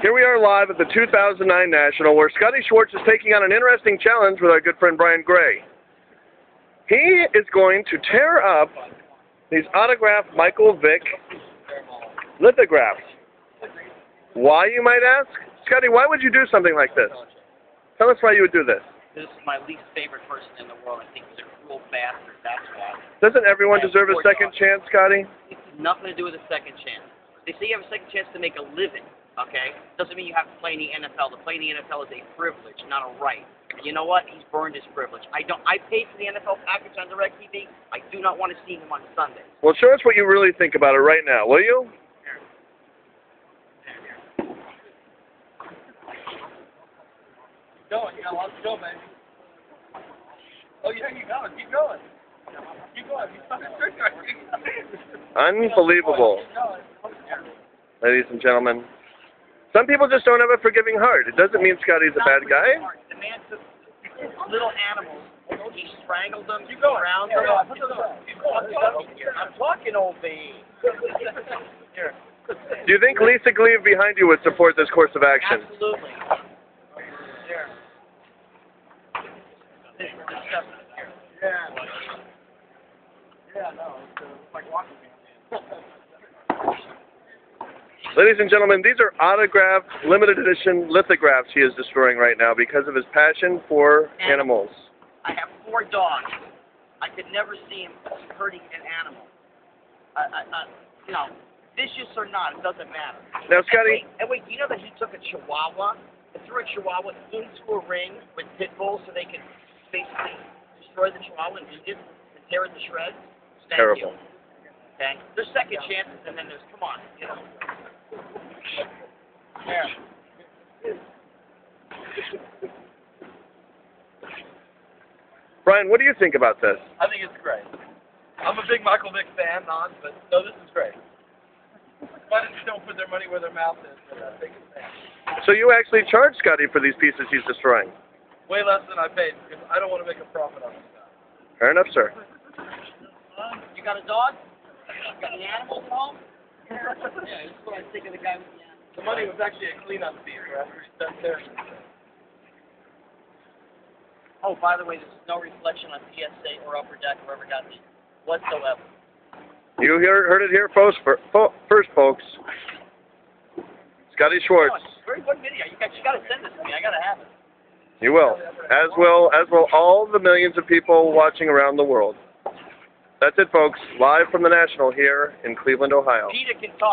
Here we are live at the 2009 National, where Scotty Schwartz is taking on an interesting challenge with our good friend Brian Gray. He is going to tear up these autographed Michael Vick lithographs. Why, you might ask? Scotty, why would you do something like this? Tell us why you would do this. This is my least favorite person in the world. I think he's a cruel bastard. That's why. Doesn't everyone deserve a second chance, Scotty? It has nothing to do with a second chance. They say you have a second chance to make a living, okay? Doesn't mean you have to play in the NFL. To play in the NFL is a privilege, not a right. And you know what? He's burned his privilege. I don't. I paid for the NFL package on DirecTV. I do not want to see him on Sunday. Well, show us what you really think about it right now, will you? going. You got lots to go, baby. Oh, yeah, you got it. Keep going. Keep going. You fucking Unbelievable, ladies and gentlemen. Some people just don't have a forgiving heart. It doesn't mean Scotty's a bad guy. The man took little animals. He strangled them, Keep going. drowned Here, them. I'm talking here. I'm talking, old babe. Here. Do you think Lisa Gleave behind you would support this course of action? Absolutely. Here. This is disgusting. Here. Yeah. Yeah, no. It's uh, like walking. Ladies and gentlemen, these are autographed, limited edition lithographs he is destroying right now because of his passion for animals. I have four dogs. I could never see him hurting an animal. I, I, I, you know, vicious or not, it doesn't matter. Now, Scotty, And wait, and wait, do you know that he took a chihuahua and threw a chihuahua into a ring with pit bulls so they could basically destroy the chihuahua and eat it and tear it to shreds? Thank Terrible. You. Okay? There's second chances and then there's, come on, you know. Yeah. Brian, what do you think about this? I think it's great. I'm a big Michael Vick fan, not, but no, this is great. Why did you don't put their money where their mouth is? But I think it's fan. So you actually charged Scotty for these pieces he's destroying? Way less than I paid because I don't want to make a profit on this stuff. Fair enough, sir. You got a dog? You got any animals home? yeah, this is what of the guy with the animals. The money was actually a cleanup fee for after he's done there. Oh, by the way, this is no reflection on PSA or Upper Deck or whoever got these whatsoever. You hear, heard it here first, first, folks. Scotty Schwartz. Very good video. You got, you got to send this to me. I got to have it. You will. As will, as will all the millions of people watching around the world. That's it, folks. Live from the National here in Cleveland, Ohio. Peter can talk.